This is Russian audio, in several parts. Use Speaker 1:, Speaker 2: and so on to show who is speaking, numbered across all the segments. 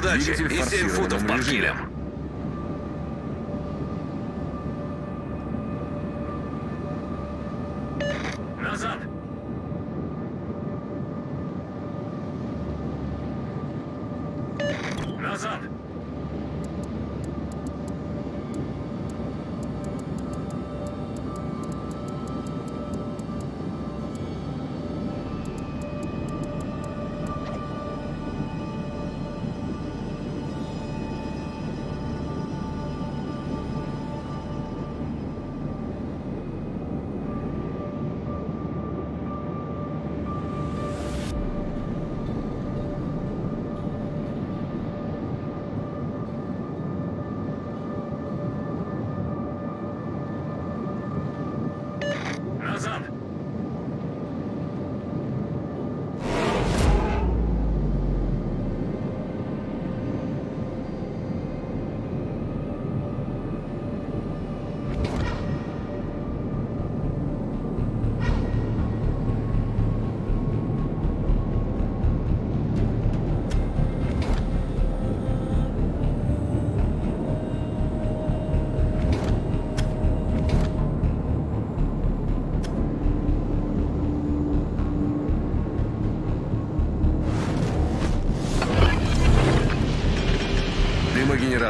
Speaker 1: Удачи и
Speaker 2: в
Speaker 1: 7 футов под килем.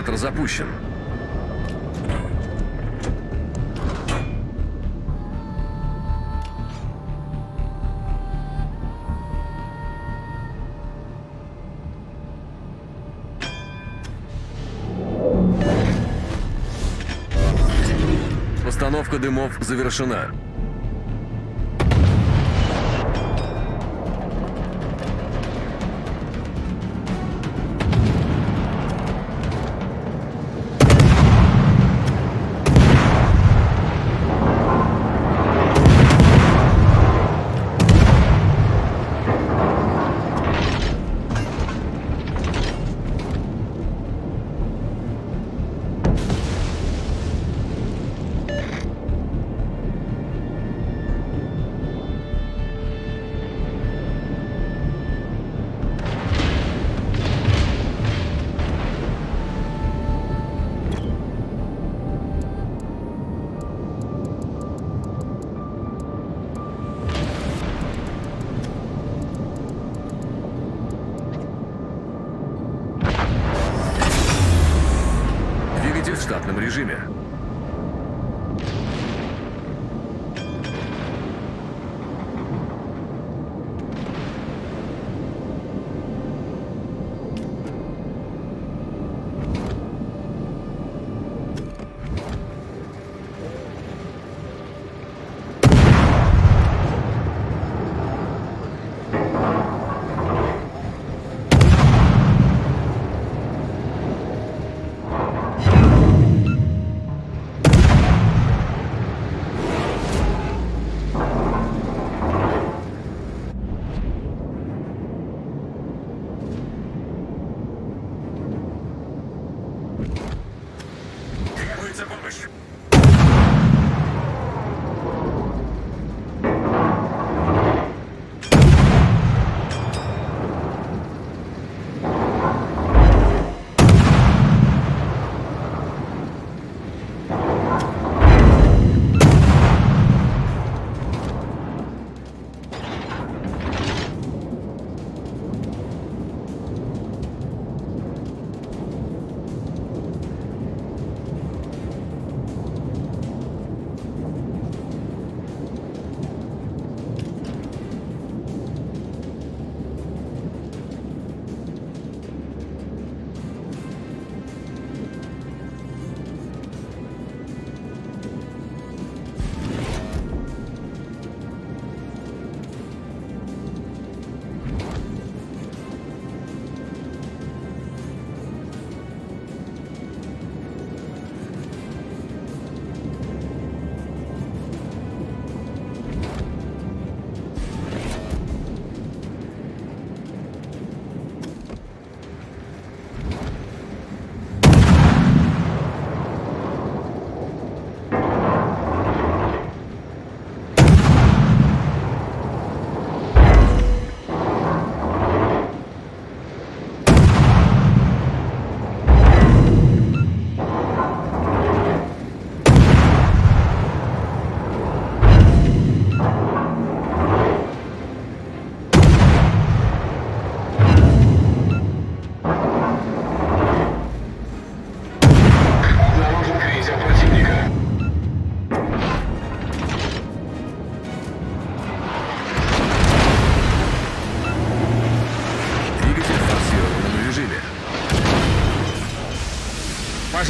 Speaker 2: Дымогенератор запущен. Постановка дымов завершена.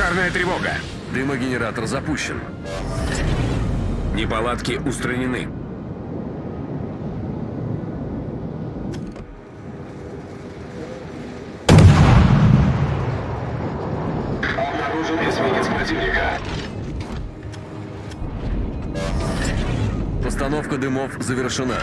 Speaker 3: Пожарная тревога.
Speaker 2: Дымогенератор запущен.
Speaker 3: Неполадки устранены.
Speaker 1: Обнаружен эсминец противника.
Speaker 2: Постановка дымов завершена.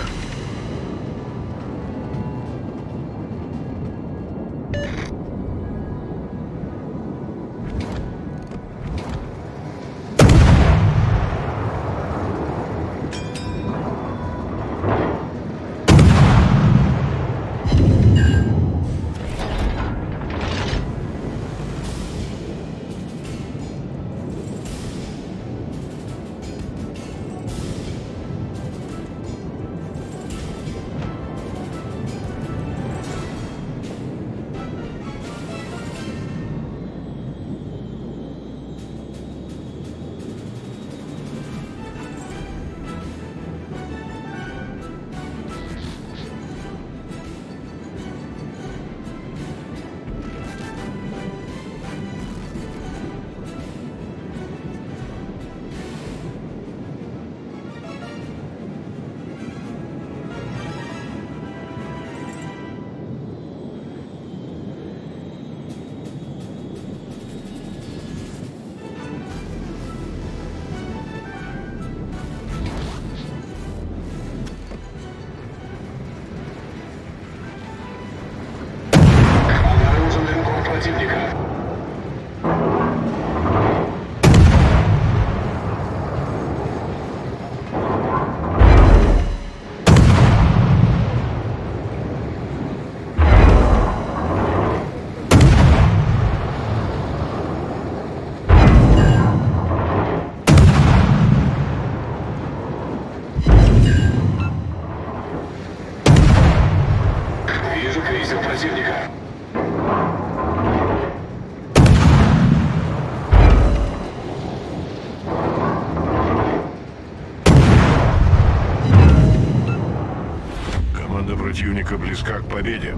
Speaker 1: Противника
Speaker 4: близка к победе.